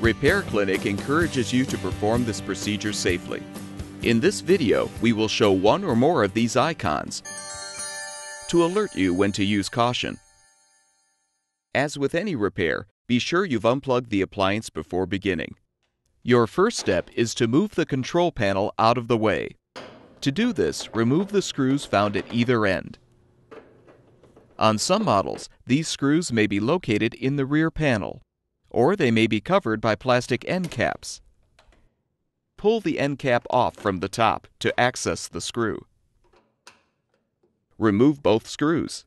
Repair Clinic encourages you to perform this procedure safely. In this video, we will show one or more of these icons to alert you when to use caution. As with any repair, be sure you've unplugged the appliance before beginning. Your first step is to move the control panel out of the way. To do this, remove the screws found at either end. On some models, these screws may be located in the rear panel or they may be covered by plastic end caps. Pull the end cap off from the top to access the screw. Remove both screws.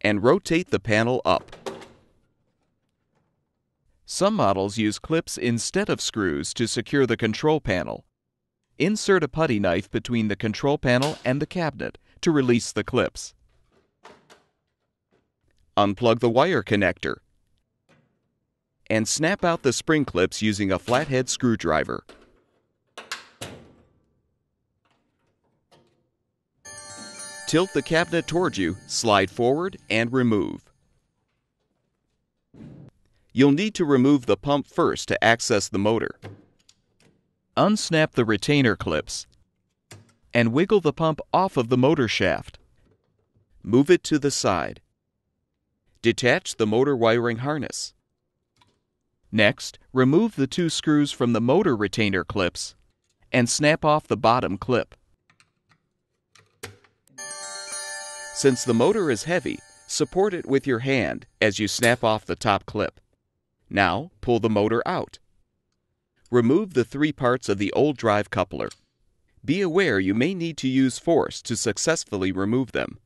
And rotate the panel up. Some models use clips instead of screws to secure the control panel. Insert a putty knife between the control panel and the cabinet to release the clips. Unplug the wire connector and snap out the spring clips using a flathead screwdriver. Tilt the cabinet toward you, slide forward, and remove. You'll need to remove the pump first to access the motor. Unsnap the retainer clips and wiggle the pump off of the motor shaft. Move it to the side. Detach the motor wiring harness. Next, remove the two screws from the motor retainer clips and snap off the bottom clip. Since the motor is heavy, support it with your hand as you snap off the top clip. Now, pull the motor out. Remove the three parts of the old drive coupler. Be aware you may need to use force to successfully remove them.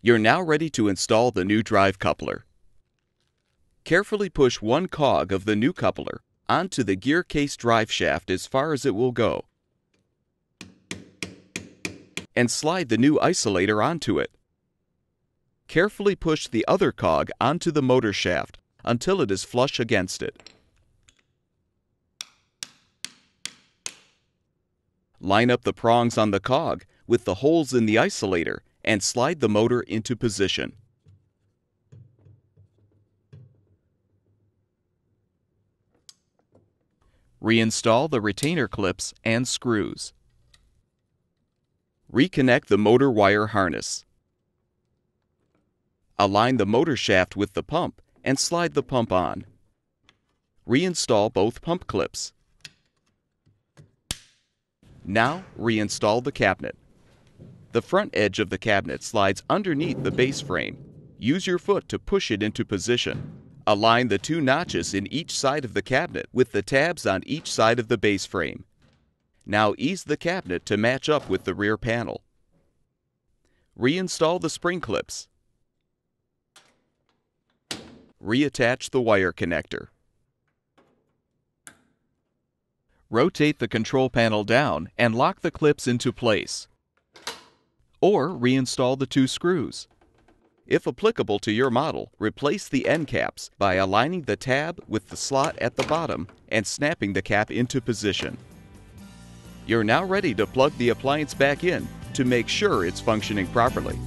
You're now ready to install the new drive coupler. Carefully push one cog of the new coupler onto the gear case drive shaft as far as it will go and slide the new isolator onto it. Carefully push the other cog onto the motor shaft until it is flush against it. Line up the prongs on the cog with the holes in the isolator and slide the motor into position. Reinstall the retainer clips and screws. Reconnect the motor wire harness. Align the motor shaft with the pump and slide the pump on. Reinstall both pump clips. Now reinstall the cabinet. The front edge of the cabinet slides underneath the base frame. Use your foot to push it into position. Align the two notches in each side of the cabinet with the tabs on each side of the base frame. Now ease the cabinet to match up with the rear panel. Reinstall the spring clips. Reattach the wire connector. Rotate the control panel down and lock the clips into place or reinstall the two screws. If applicable to your model, replace the end caps by aligning the tab with the slot at the bottom and snapping the cap into position. You're now ready to plug the appliance back in to make sure it's functioning properly.